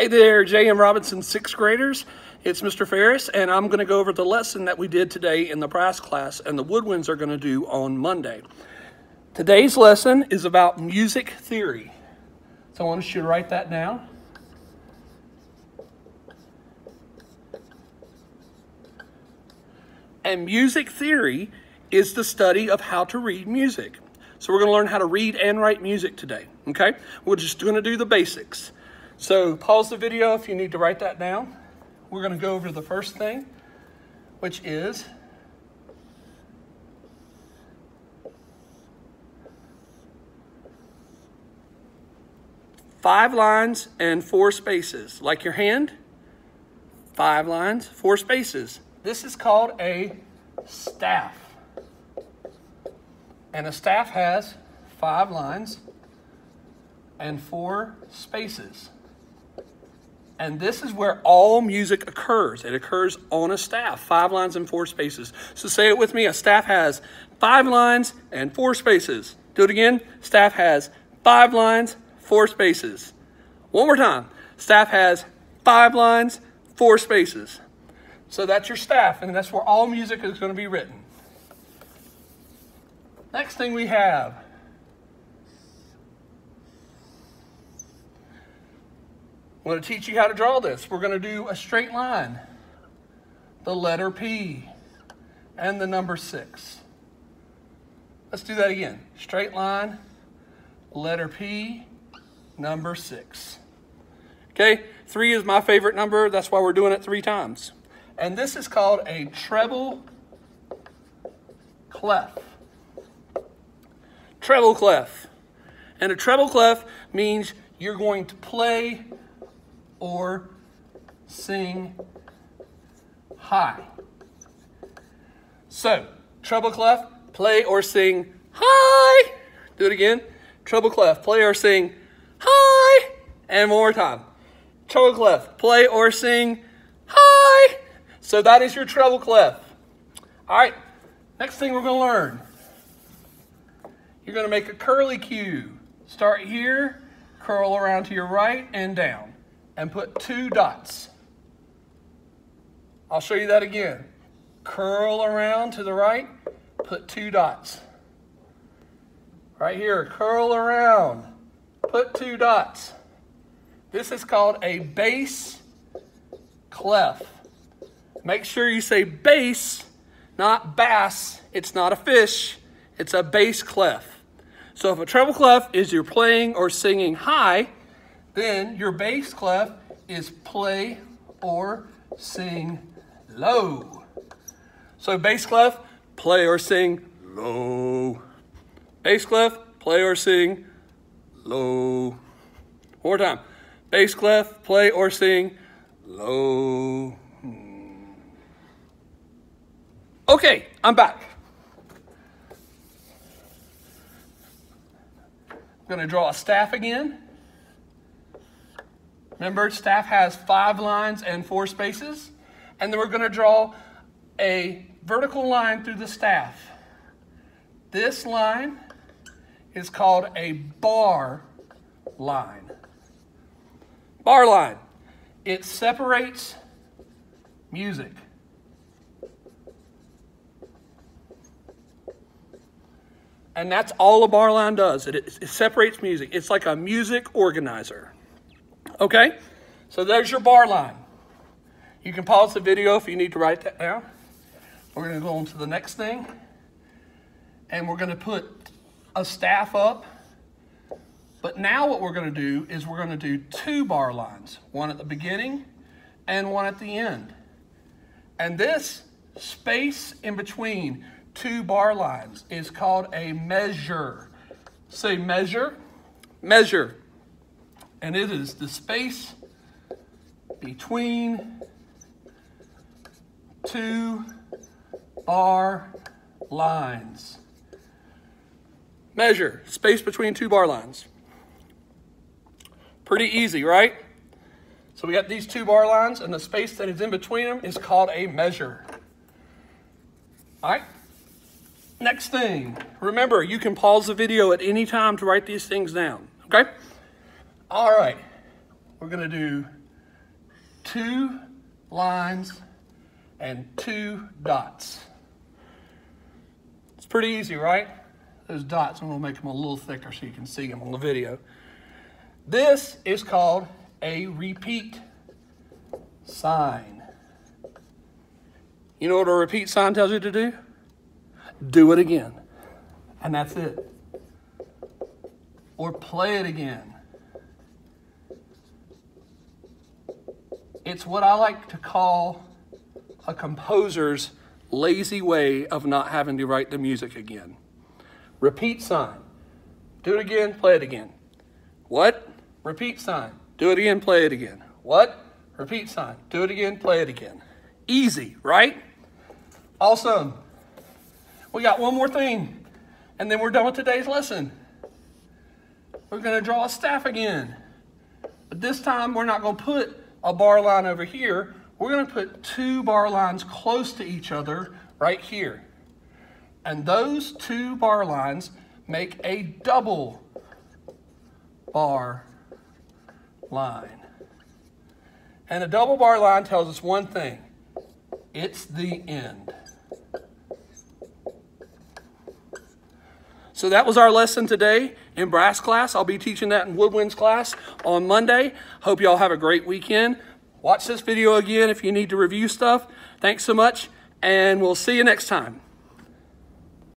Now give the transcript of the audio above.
Hey there, J.M. Robinson sixth graders. It's Mr. Faires, and I'm going to go over the lesson that we did today in the brass class, and the woodwinds are going to do on Monday. Today's lesson is about music theory. So I want you to write that down. And music theory is the study of how to read music. So we're going to learn how to read and write music today, okay? We're just going to do the basics. So pause the video if you need to write that down. We're going to go over the first thing, which is five lines and four spaces. Like your hand, five lines, four spaces. This is called a staff. And a staff has five lines and four spaces. And this is where all music occurs. It occurs on a staff, five lines and four spaces. So say it with me. A staff has five lines and four spaces. Do it again. Staff has five lines, four spaces. One more time. Staff has five lines, four spaces. So that's your staff, and that's where all music is going to be written. Next thing we have I'm going to teach you how to draw this. We're going to do a straight line, the letter P, and the number 6. Let's do that again. Straight line, letter P, number 6. Okay, 3 is my favorite number. That's why we're doing it three times. And this is called a treble clef. Treble clef. And a treble clef means you're going to play or sing high. So, treble clef, play or sing high. Do it again. Treble clef, play or sing high. And one more time. Treble clef, play or sing high. So that is your treble clef. All right, next thing we're going to learn. You're going to make a curly cue. Start here, curl around to your right and down and put two dots. I'll show you that again. Curl around to the right, put two dots. Right here, curl around, put two dots. This is called a bass clef. Make sure you say bass, not bass. It's not a fish, it's a bass clef. So if a treble clef is you're playing or singing high, then your bass clef is play or sing low. So bass clef, play or sing low. Bass clef, play or sing low. One more time. Bass clef, play or sing low. Okay, I'm back. I'm to draw a staff again. Remember, staff has five lines and four spaces. And then we're going to draw a vertical line through the staff. This line is called a bar line. Bar line. It separates music. And that's all a bar line does. It, it, separates music. It's like a music organizer. Okay? So there's your bar line. You can pause the video if you need to write that down. We're going to go on to the next thing. And we're going to put a staff up. But now what we're going to do is we're going to do two bar lines. One at the beginning and one at the end. And this space in between two bar lines is called a measure. Say measure. Measure and it is the space between two bar lines. Measure, space between two bar lines. Pretty easy, right? So we got these two bar lines, and the space that is in between them is called a measure. All right? Next thing, remember, you can pause the video at any time to write these things down, okay? All right, we're going to do two lines and two dots. It's pretty easy, right? Those dots, I'm gonna make them a little thicker so you can see them on the video. This is called a repeat sign. You know what a repeat sign tells you to do? Do it again. And that's it. Or play it again. It's what I like to call a composer's lazy way of not having to write the music again. Repeat sign. Do it again, play it again. What? Repeat sign. Do it again, play it again. What? Repeat sign. Do it again, play it again. Easy, right? Awesome. We got one more thing, and then we're done with today's lesson. We're going to draw a staff again. But this time, we're not going to put a bar line over here. We're going to put two bar lines close to each other right here. And those two bar lines make a double bar line. And a double bar line tells us one thing. It's the end. So that was our lesson today in brass class. I'll be teaching that in woodwinds class on Monday. Hope y'all have a great weekend. Watch this video again if you need to review stuff. Thanks so much, and we'll see you next time.